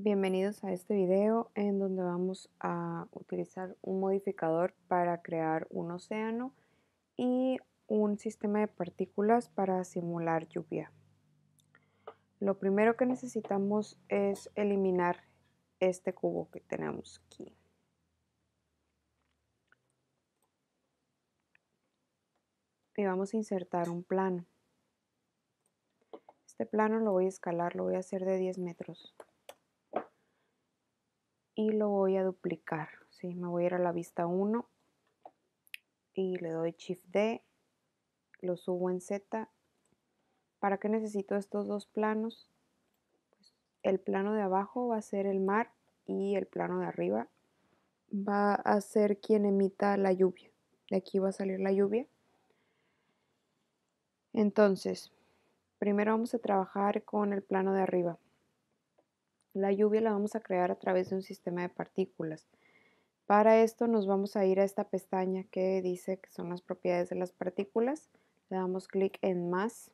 Bienvenidos a este video en donde vamos a utilizar un modificador para crear un océano y un sistema de partículas para simular lluvia. Lo primero que necesitamos es eliminar este cubo que tenemos aquí. Y vamos a insertar un plano. Este plano lo voy a escalar, lo voy a hacer de 10 metros y lo voy a duplicar. ¿sí? Me voy a ir a la vista 1 y le doy Shift D, lo subo en Z. ¿Para qué necesito estos dos planos? Pues el plano de abajo va a ser el mar y el plano de arriba va a ser quien emita la lluvia. De aquí va a salir la lluvia. Entonces, primero vamos a trabajar con el plano de arriba. La lluvia la vamos a crear a través de un sistema de partículas. Para esto nos vamos a ir a esta pestaña que dice que son las propiedades de las partículas. Le damos clic en más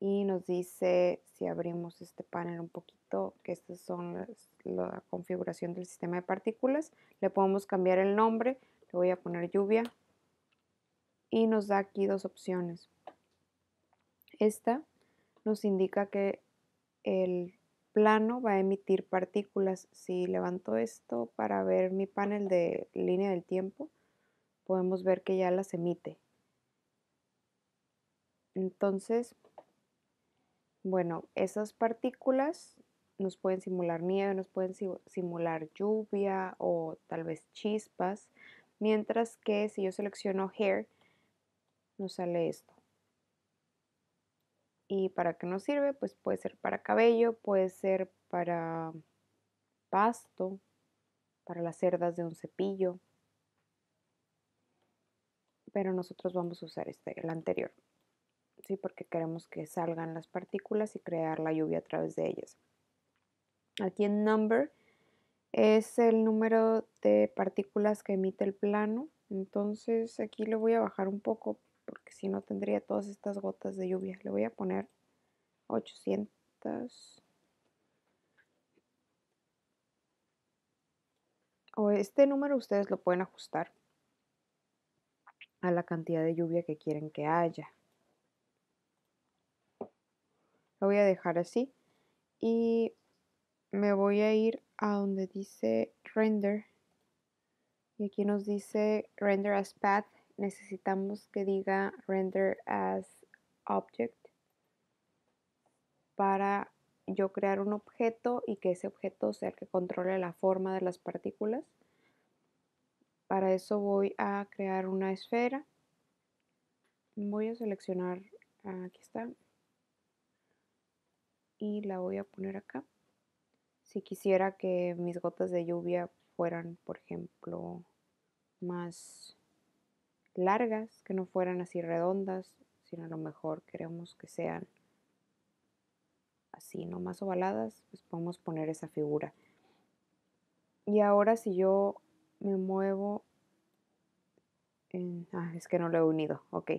y nos dice si abrimos este panel un poquito que estas son la configuración del sistema de partículas. Le podemos cambiar el nombre, le voy a poner lluvia y nos da aquí dos opciones. Esta nos indica que el plano va a emitir partículas. Si levanto esto para ver mi panel de línea del tiempo, podemos ver que ya las emite. Entonces, bueno, esas partículas nos pueden simular nieve, nos pueden simular lluvia o tal vez chispas, mientras que si yo selecciono hair, nos sale esto. ¿Y para qué nos sirve? Pues puede ser para cabello, puede ser para pasto, para las cerdas de un cepillo. Pero nosotros vamos a usar este, el anterior. Sí, porque queremos que salgan las partículas y crear la lluvia a través de ellas. Aquí en number es el número de partículas que emite el plano. Entonces aquí le voy a bajar un poco porque si no tendría todas estas gotas de lluvia. Le voy a poner 800. O este número ustedes lo pueden ajustar a la cantidad de lluvia que quieren que haya. Lo voy a dejar así y me voy a ir a donde dice render y aquí nos dice render as path necesitamos que diga render as object para yo crear un objeto y que ese objeto sea el que controle la forma de las partículas. Para eso voy a crear una esfera. Voy a seleccionar, aquí está, y la voy a poner acá. Si quisiera que mis gotas de lluvia fueran, por ejemplo, más largas, que no fueran así redondas, sino a lo mejor queremos que sean así, no más ovaladas, pues podemos poner esa figura. Y ahora si yo me muevo, en, ah, es que no lo he unido, ok.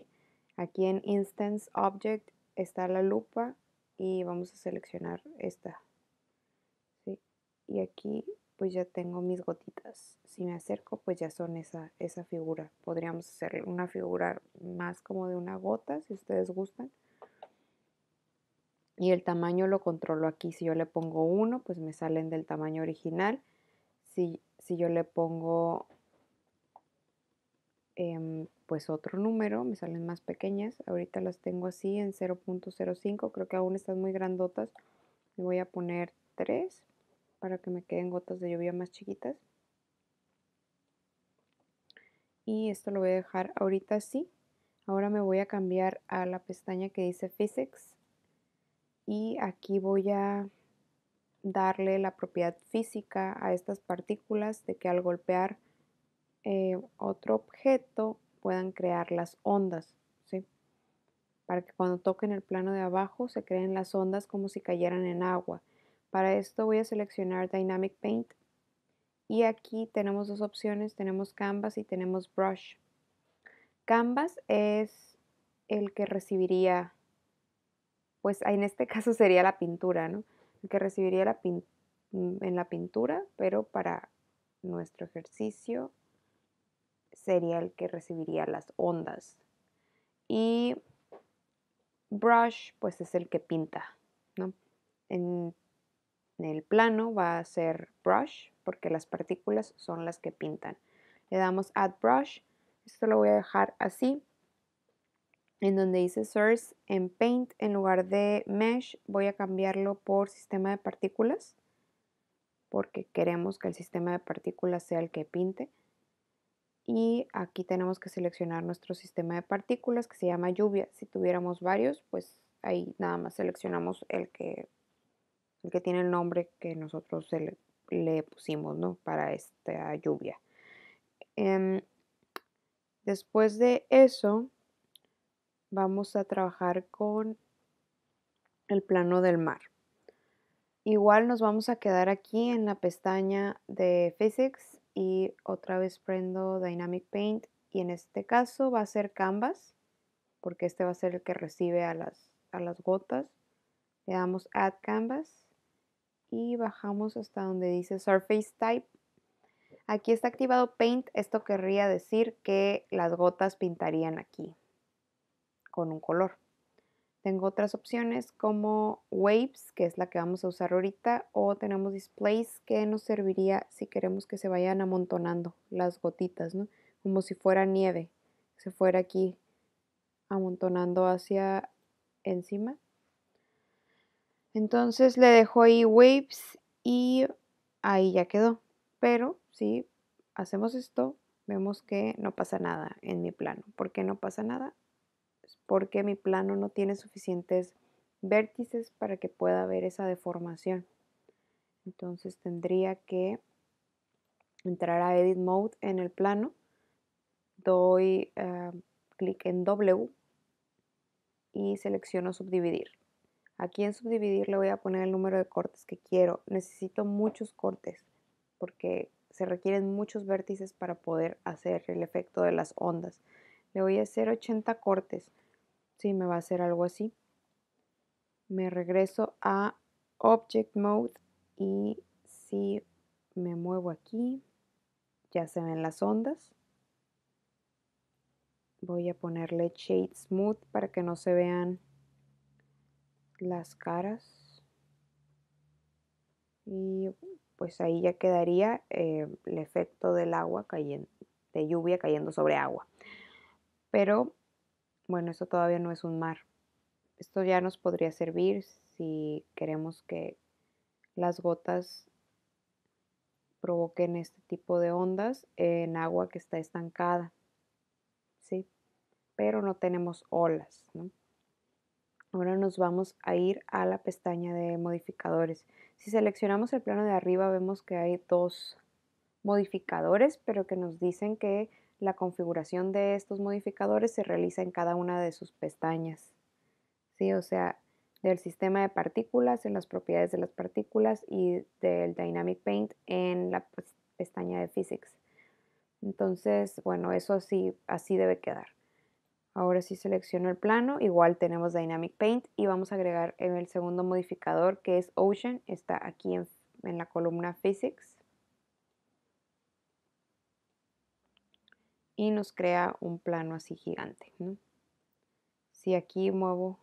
Aquí en Instance Object está la lupa y vamos a seleccionar esta. ¿sí? Y aquí pues ya tengo mis gotitas. Si me acerco, pues ya son esa, esa figura. Podríamos hacer una figura más como de una gota, si ustedes gustan. Y el tamaño lo controlo aquí. Si yo le pongo 1, pues me salen del tamaño original. Si, si yo le pongo em, pues otro número, me salen más pequeñas. Ahorita las tengo así en 0.05. Creo que aún están muy grandotas. Le voy a poner 3 para que me queden gotas de lluvia más chiquitas. Y esto lo voy a dejar ahorita así. Ahora me voy a cambiar a la pestaña que dice Physics. Y aquí voy a darle la propiedad física a estas partículas de que al golpear eh, otro objeto puedan crear las ondas, ¿sí? Para que cuando toquen el plano de abajo se creen las ondas como si cayeran en agua. Para esto voy a seleccionar Dynamic Paint y aquí tenemos dos opciones, tenemos Canvas y tenemos Brush. Canvas es el que recibiría, pues en este caso sería la pintura, ¿no? El que recibiría la, mm, en la pintura, pero para nuestro ejercicio sería el que recibiría las ondas. Y brush, pues es el que pinta, ¿no? El plano va a ser brush, porque las partículas son las que pintan. Le damos add brush, esto lo voy a dejar así. En donde dice source en paint, en lugar de mesh, voy a cambiarlo por sistema de partículas, porque queremos que el sistema de partículas sea el que pinte y aquí tenemos que seleccionar nuestro sistema de partículas que se llama lluvia. Si tuviéramos varios, pues ahí nada más seleccionamos el que, el que tiene el nombre que nosotros le, pusimos ¿no? para esta lluvia. Em, después de eso, vamos a trabajar con el plano del mar. Igual nos vamos a quedar aquí en la pestaña de Physics y otra vez prendo Dynamic Paint y en este caso va a ser Canvas porque este va a ser el que recibe a las, a las gotas. Le damos Add Canvas y bajamos hasta donde dice Surface Type. Aquí está activado Paint, esto querría decir que las gotas pintarían aquí con un color. Tengo otras opciones como Waves, que es la que vamos a usar ahorita, o tenemos Displays, que nos serviría si queremos que se vayan amontonando las gotitas, ¿no? Como si fuera nieve, se fuera aquí amontonando hacia encima. Entonces le dejo ahí Waves y ahí ya quedó. Pero si hacemos esto, vemos que no pasa nada en mi plano. ¿Por qué no pasa nada? porque mi plano no tiene suficientes vértices para que pueda ver esa deformación. Entonces tendría que entrar a Edit Mode en el plano, doy ah, clic en W y selecciono subdividir. Aquí en subdividir le voy a poner el número de cortes que quiero. Necesito muchos cortes porque se requieren muchos vértices para poder hacer el efecto de las ondas. Le voy a hacer 80 cortes Sí, me va a hacer algo así. Me regreso a Object Mode y si me muevo aquí, ya se ven las ondas. Voy a ponerle Shade Smooth para que no se vean las caras. Y pues ahí ya quedaría eh, el efecto del agua cayendo, de lluvia cayendo sobre agua. Pero bueno, esto todavía no es un mar. Esto ya nos podría servir si queremos que las gotas provoquen este tipo de ondas en agua que está estancada. ¿Sí? Pero no tenemos olas, Ahora nos vamos a ir a la pestaña de modificadores. Si seleccionamos el plano de arriba vemos que hay dos modificadores, pero que nos dicen que la configuración de estos modificadores se realiza en cada una de sus pestañas. ¿sí? O sea, del sistema de partículas en las propiedades de las partículas y del Dynamic Paint en la pestaña de Physics. Entonces, bueno, eso sí, así debe quedar. Ahora sí selecciono el plano, igual tenemos Dynamic Paint y vamos a agregar el segundo modificador que es Ocean, está aquí en, en la columna Physics. y nos crea un plano así gigante. Si aquí muevo,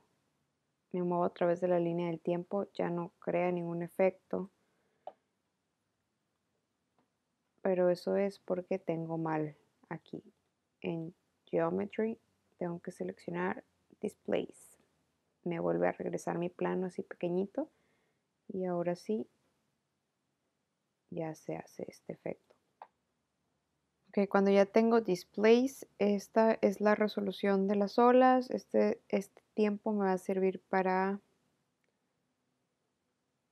me muevo a través de la línea del tiempo, ya no crea ningún efecto. Pero eso es porque tengo mal aquí. En Geometry tengo que seleccionar Displays. Me vuelve a regresar mi plano así pequeñito. Y ahora sí, ya se hace este efecto. Ok, cuando ya tengo displays, esta es la resolución de las olas. Este, este tiempo me va a servir para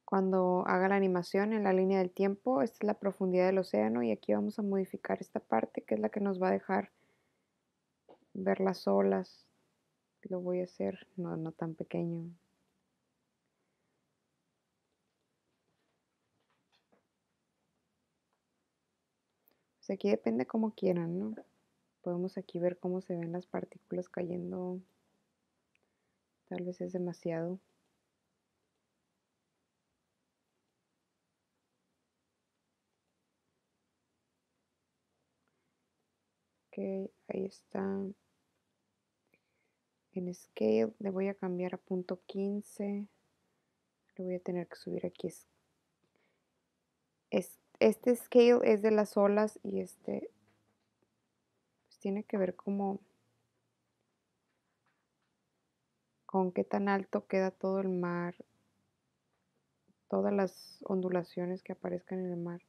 cuando haga la animación en la línea del tiempo. Esta es la profundidad del océano y aquí vamos a modificar esta parte que es la que nos va a dejar ver las olas. Lo voy a hacer, no, no tan pequeño. Pues aquí depende como quieran, ¿no? Podemos aquí ver cómo se ven las partículas cayendo. Tal vez es demasiado. ahí está en scale le voy a cambiar a punto 15. Le voy a tener que subir aquí. este scale es de las olas y este pues tiene que ver como con qué tan alto queda todo el mar, todas las ondulaciones que aparezcan en el mar.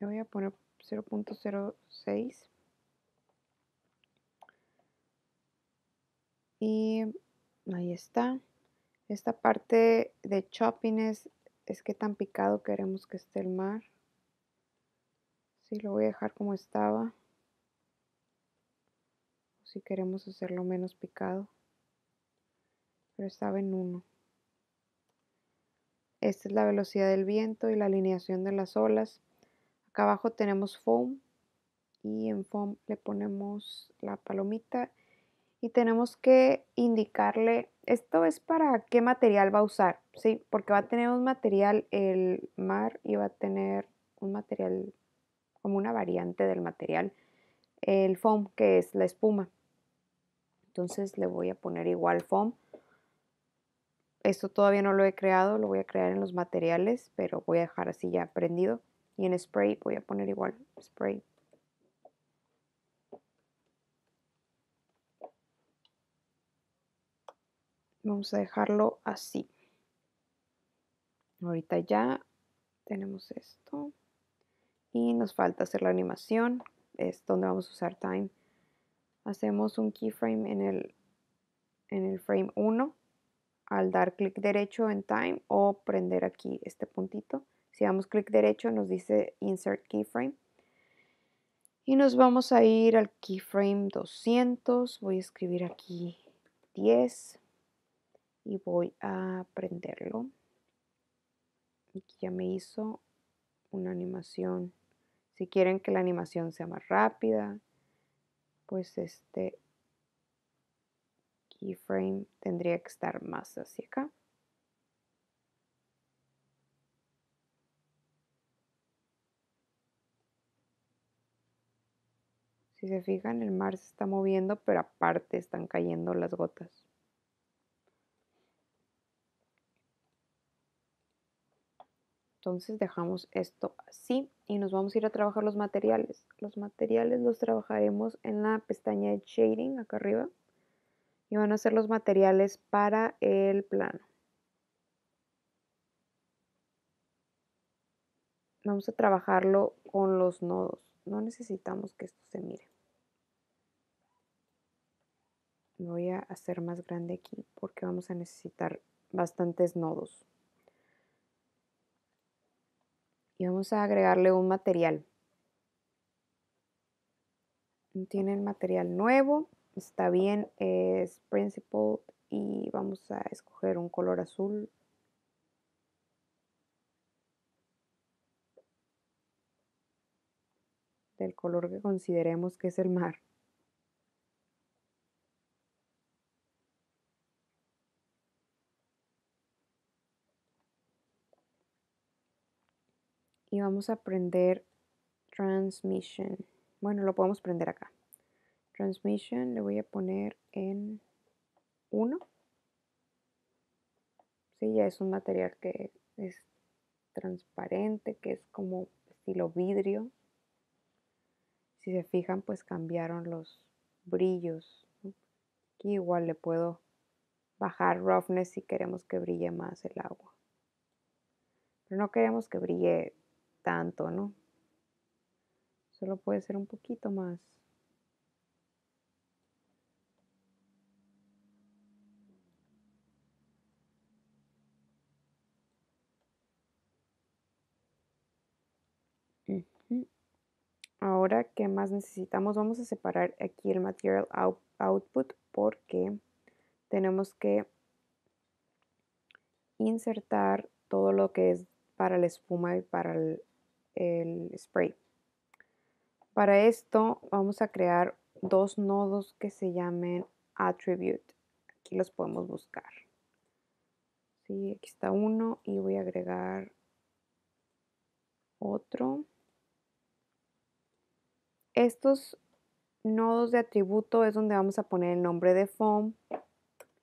Le voy a poner 0.06 y ahí está. Esta parte de choppiness es que tan picado queremos que esté el mar. Sí, lo voy a dejar como estaba. Si queremos hacerlo menos picado. Pero estaba en 1. Esta es la velocidad del viento y la alineación de las olas. Acá abajo tenemos foam y en foam le ponemos la palomita y tenemos que indicarle, esto es para qué material va a usar, ¿sí? Porque va a tener un material el mar y va a tener un material como una variante del material, el foam, que es la espuma. Entonces le voy a poner igual foam. Esto todavía no lo he creado, lo voy a crear en los materiales, pero voy a dejar así ya prendido. Y en spray voy a poner igual spray. Vamos a dejarlo así. Ahorita ya tenemos esto. Y nos falta hacer la animación. Es donde vamos a usar time. Hacemos un keyframe en el, en el frame 1 al dar clic derecho en time o prender aquí este puntito. Si damos clic derecho nos dice Insert Keyframe. Y nos vamos a ir al keyframe 200. Voy a escribir aquí 10 y voy a prenderlo. Aquí ya me hizo una animación. Si quieren que la animación sea más rápida, pues este keyframe tendría que estar más hacia acá. Se fijan, el mar se está moviendo, pero aparte están cayendo las gotas. Entonces dejamos esto así y nos vamos a ir a trabajar los materiales. Los materiales los trabajaremos en la pestaña de Shading acá arriba y van a ser los materiales para el plano. Vamos a trabajarlo con los nodos. No necesitamos que esto se mire. Voy a hacer más grande aquí porque vamos a necesitar bastantes nodos. Y vamos a agregarle un material. Tiene el material nuevo, está bien, es Principled y vamos a escoger un color azul del color que consideremos que es el mar. Vamos a prender transmission. Bueno, lo podemos prender acá. Transmission le voy a poner en 1. Sí, ya es un material que es transparente, que es como estilo vidrio. Si se fijan, pues cambiaron los brillos. Aquí igual le puedo bajar roughness si queremos que brille más el agua. Pero no queremos que brille tanto, ¿no? Solo puede ser un poquito más. Ahora, ¿qué más necesitamos? Vamos a separar aquí el material output porque tenemos que insertar todo lo que es para la espuma y para el, spray. Para esto vamos a crear dos nodos que se llamen attribute. Aquí los podemos buscar. Sí, aquí está uno y voy a agregar otro. Estos nodos de atributo es donde vamos a poner el nombre de foam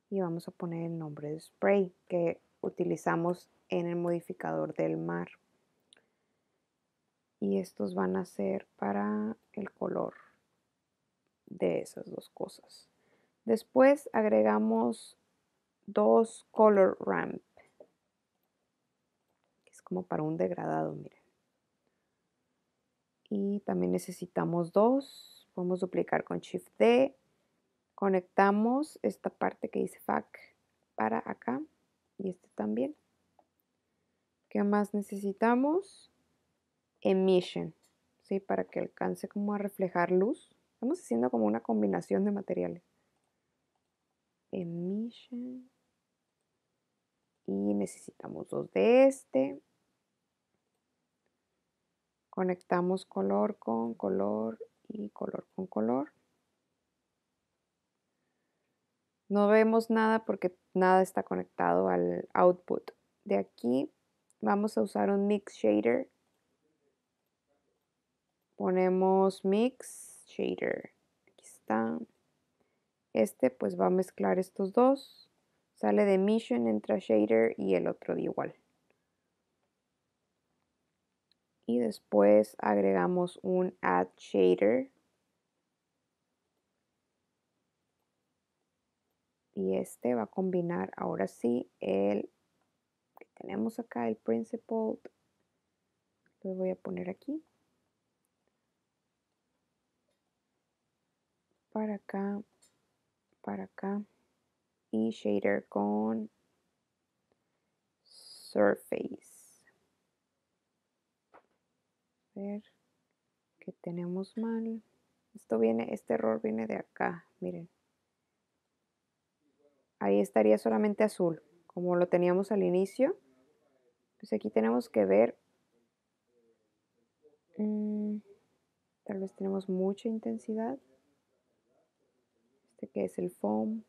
y vamos a poner el nombre de spray que utilizamos en el modificador del mar. Y estos van a ser para el color de esas dos cosas. Después agregamos dos color ramp. Es como para un degradado, miren. Y también necesitamos dos. Podemos duplicar con Shift D. Conectamos esta parte que dice FAC para acá y este también. ¿Qué más necesitamos? Emission, ¿sí? Para que alcance como a reflejar luz. Estamos haciendo como una combinación de materiales. Emission. Y necesitamos dos de este. Conectamos color con color y color con color. No vemos nada porque nada está conectado al output. De aquí vamos a usar un mix shader. Ponemos mix shader. Aquí está. Este pues va a mezclar estos dos. Sale de mission, entra shader y el otro de igual. Y después agregamos un add shader. y este va a combinar ahora sí el que tenemos acá, el principal. Lo voy a poner aquí. Para acá, para acá. Y shader con surface. A ver que tenemos mal. Esto viene, este error viene de acá, miren ahí estaría solamente azul, como lo teníamos al inicio. Pues aquí tenemos que ver, mm, tal vez tenemos mucha intensidad. Este que es el foam.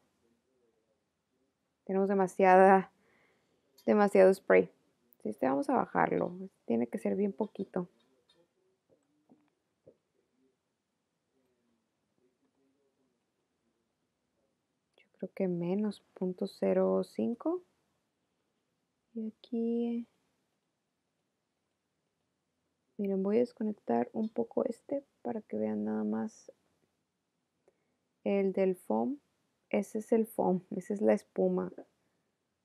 Tenemos demasiada, demasiado spray. Este vamos a bajarlo, tiene que ser bien poquito. creo que menos 0.05 y aquí miren voy a desconectar un poco este para que vean nada más el del foam ese es el foam esa es la espuma.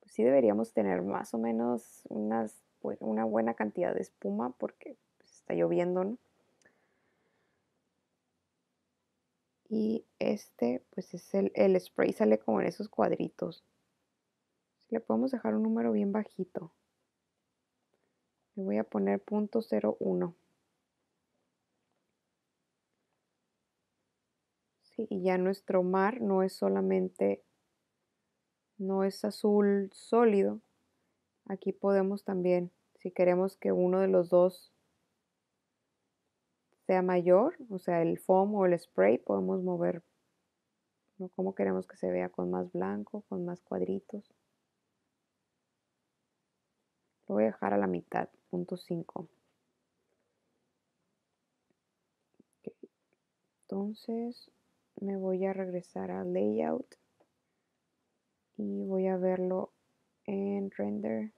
Pues sí deberíamos tener más o menos unas, una buena cantidad de espuma porque pues, está lloviendo ¿no? y este pues es el, el spray sale como en esos cuadritos. Le podemos dejar un número bien bajito. Le voy a poner punto .01 y ya nuestro mar no es solamente no es azul sólido aquí podemos también si queremos que uno de los dos sea mayor, o sea, el foam o el spray, podemos mover ¿no? como queremos que se vea con más blanco, con más cuadritos. Lo voy a dejar a la mitad, punto 5. Entonces me voy a regresar a layout y voy a verlo en render.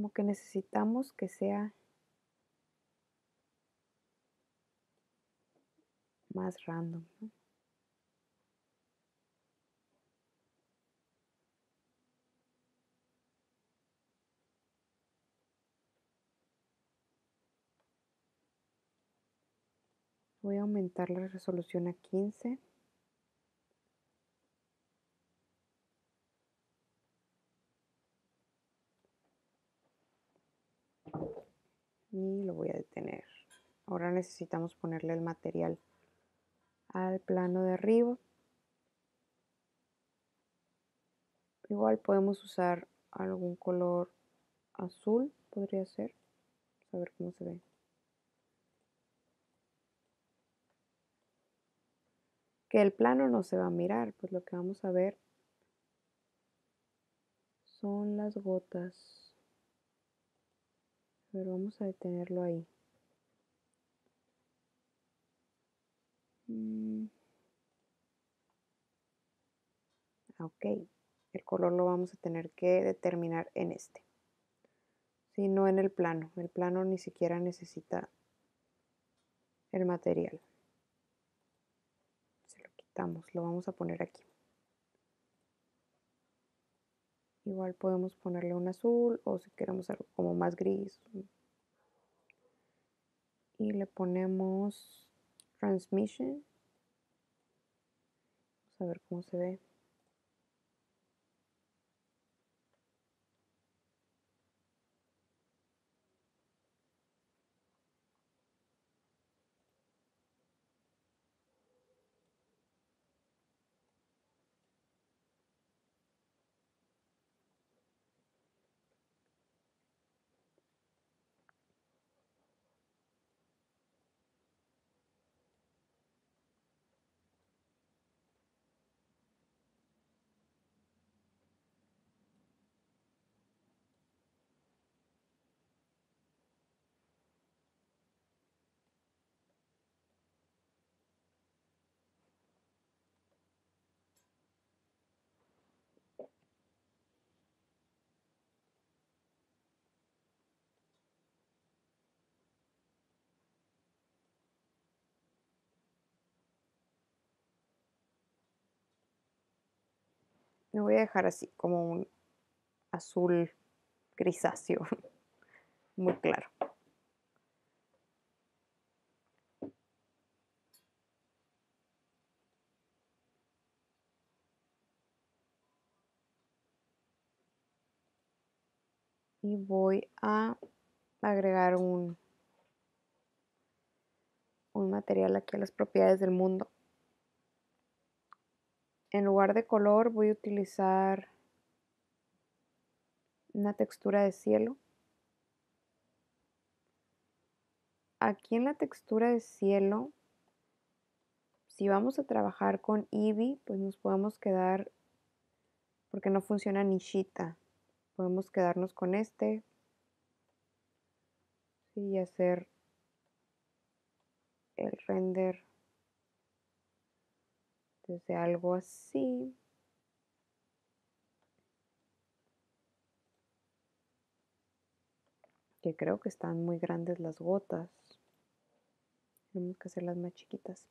como que necesitamos que sea más random. Voy a aumentar la resolución a 15. y lo voy a detener. Ahora necesitamos ponerle el material al plano de arriba. Igual podemos usar algún color azul podría ser. A ver cómo se ve. Que el plano no se va a mirar, pues lo que vamos a ver son las gotas. Pero vamos a detenerlo ahí. Mm. Ok, el color lo vamos a tener que determinar en este. Si no en el plano. El plano ni siquiera necesita el material. Se lo quitamos, lo vamos a poner aquí. Igual podemos ponerle un azul o si queremos algo como más gris. Y le ponemos transmission. Vamos a ver cómo se ve. Me voy a dejar así, como un azul grisáceo, muy claro. Y voy a agregar un, un material aquí a las propiedades del mundo. En lugar de color voy a utilizar una textura de cielo. Aquí en la textura de cielo, si vamos a trabajar con Eevee, pues nos podemos quedar, porque no funciona Nishita, podemos quedarnos con este y hacer el render desde algo así. Que creo que están muy grandes las gotas. Tenemos que hacerlas más chiquitas.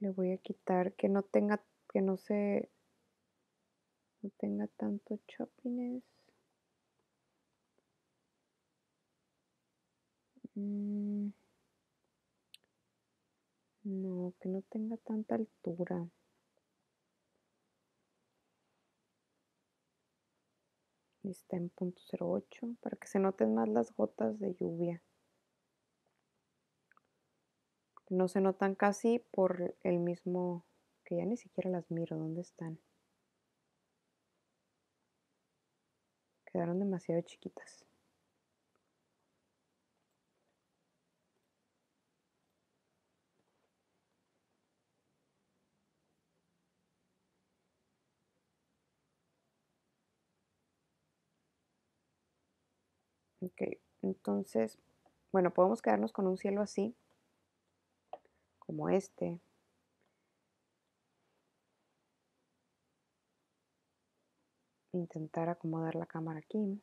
Le voy a quitar que no tenga que no se no tenga tanto choppiness. Mm. no que no tenga tanta altura. Está en punto 08 para que se noten más las gotas de lluvia no se notan casi por el mismo que ya ni siquiera las miro, ¿dónde están? Quedaron demasiado chiquitas. Ok, entonces, bueno, podemos quedarnos con un cielo así como este. Intentar acomodar la cámara aquí.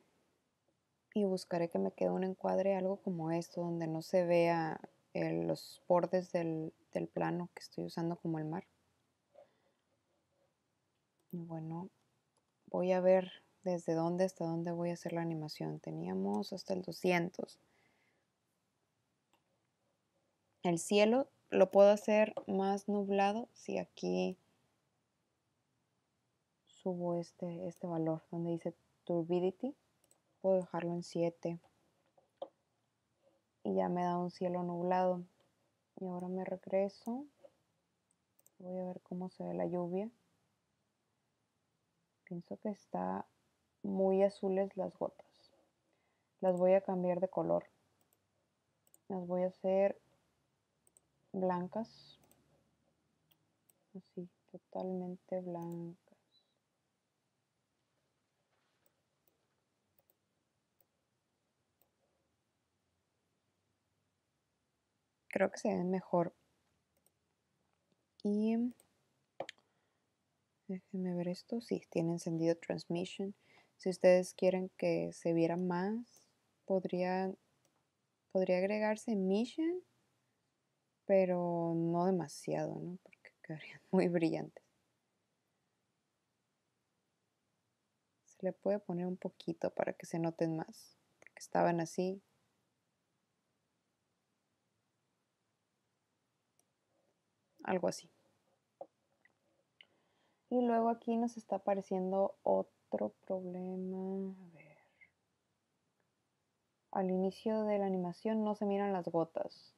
Y buscaré que me quede un encuadre algo como esto, donde no se vea los bordes del, del plano que estoy usando como el mar. Y bueno, voy a ver desde dónde hasta dónde voy a hacer la animación. Teníamos hasta el 200. El cielo lo puedo hacer más nublado si aquí subo este, este valor donde dice turbidity. Puedo dejarlo en 7 y ya me da un cielo nublado. Y ahora me regreso. Voy a ver cómo se ve la lluvia. Pienso que está muy azules las gotas. Las voy a cambiar de color. Las voy a hacer blancas. Así, totalmente blancas. Creo que se ven mejor. Y déjenme ver esto. Sí, tiene encendido transmission. Si ustedes quieren que se viera más, podría, podría agregarse mission, pero no demasiado, ¿no? Porque quedarían muy brillantes. Se le puede poner un poquito para que se noten más, porque estaban así algo así. Y luego aquí nos está apareciendo otro problema. A ver. Al inicio de la animación no se miran las gotas.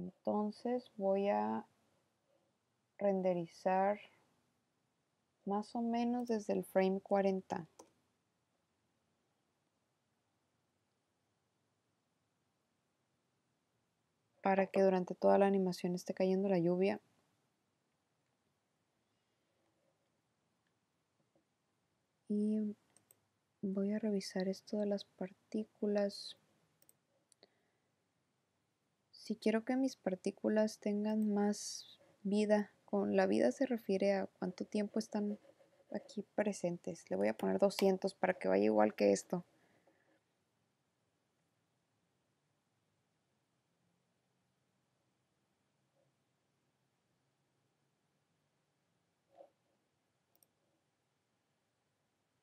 Entonces voy a renderizar más o menos desde el frame 40. para que durante toda la animación esté cayendo la lluvia. Y voy a revisar esto de las partículas. Si quiero que mis partículas tengan más vida, con la vida se refiere a cuánto tiempo están aquí presentes. Le voy a poner 200 para que vaya igual que esto.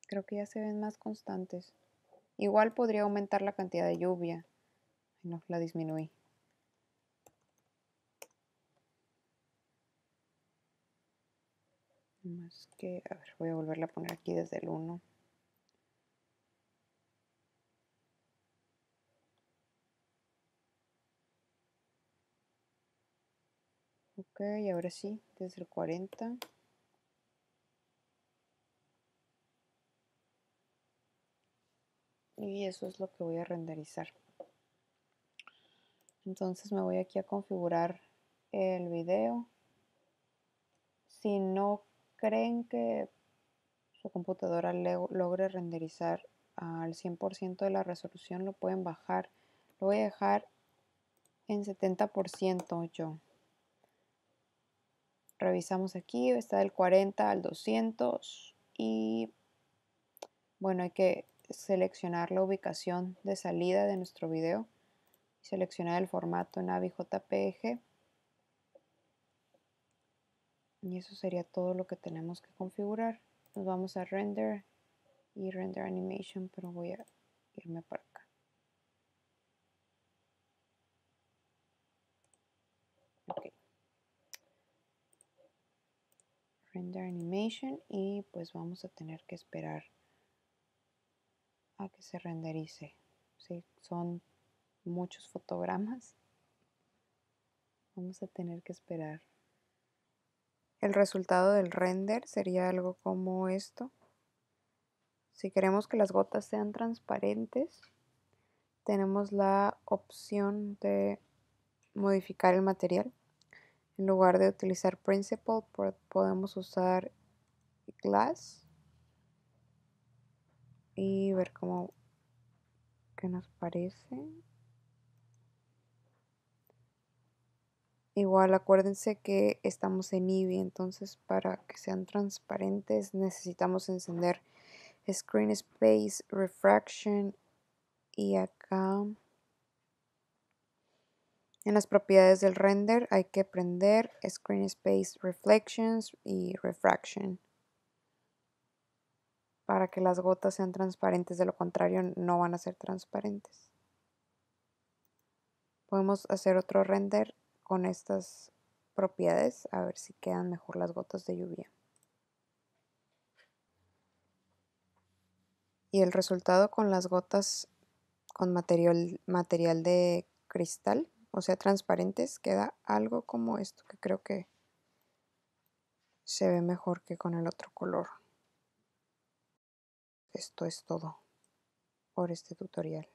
Creo que ya se ven más constantes. Igual podría aumentar la cantidad de lluvia. No, la disminuí. Más que, a ver, voy a volverla a poner aquí desde el 1. Ok, ahora sí, desde el 40. y eso es lo que voy a renderizar entonces me voy aquí a configurar el video si no creen que su computadora logre renderizar al 100% de la resolución lo pueden bajar. Lo voy a dejar en 70% yo. Revisamos aquí está del 40 al 200 y bueno hay que seleccionar la ubicación de salida de nuestro video, seleccionar el formato en AVI JPG y eso sería todo lo que tenemos que configurar. Nos vamos a render y render animation, pero voy a irme para acá. Render animation y pues vamos a tener que esperar a que se renderice. si son muchos fotogramas. Vamos a tener que esperar. El resultado del render sería algo como esto. Si queremos que las gotas sean transparentes, tenemos la opción de modificar el material. En lugar de utilizar Principle, podemos usar Glass y ver cómo que nos parece. Igual acuérdense que estamos en Eevee, entonces para que sean transparentes necesitamos encender Screen Space Refraction y acá en las propiedades del render hay que prender Screen Space Reflections y Refraction. para que las gotas sean transparentes, de lo contrario no van a ser transparentes. Podemos hacer otro render con estas propiedades a ver si quedan mejor las gotas de lluvia. Y el resultado con las gotas con material, material de cristal, o sea, transparentes, queda algo como esto, que creo que se ve mejor que con el otro color. Esto es todo por este tutorial.